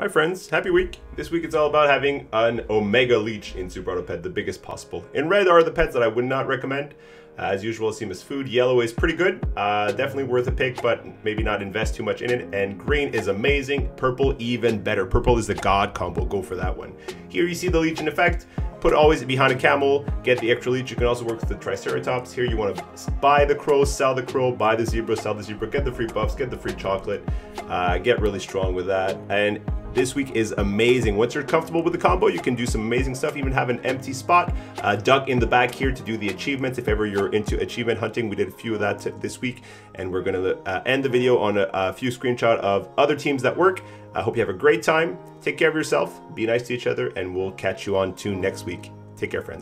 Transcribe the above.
Hi friends, happy week. This week it's all about having an Omega Leech in Super Auto Pet, the biggest possible. In red are the pets that I would not recommend. Uh, as usual, same as food. Yellow is pretty good, uh, definitely worth a pick, but maybe not invest too much in it. And green is amazing, purple even better. Purple is the god combo, go for that one. Here you see the leech in effect. Put always behind a camel, get the extra leech. You can also work with the Triceratops. Here you want to buy the crow, sell the crow, buy the zebra, sell the zebra, get the free buffs, get the free chocolate, uh, get really strong with that. And this week is amazing. Once you're comfortable with the combo, you can do some amazing stuff, even have an empty spot. Uh, duck in the back here to do the achievements. If ever you're into achievement hunting, we did a few of that this week. And we're gonna uh, end the video on a, a few screenshot of other teams that work. I hope you have a great time. Take care of yourself, be nice to each other, and we'll catch you on tune next week. Take care, friends.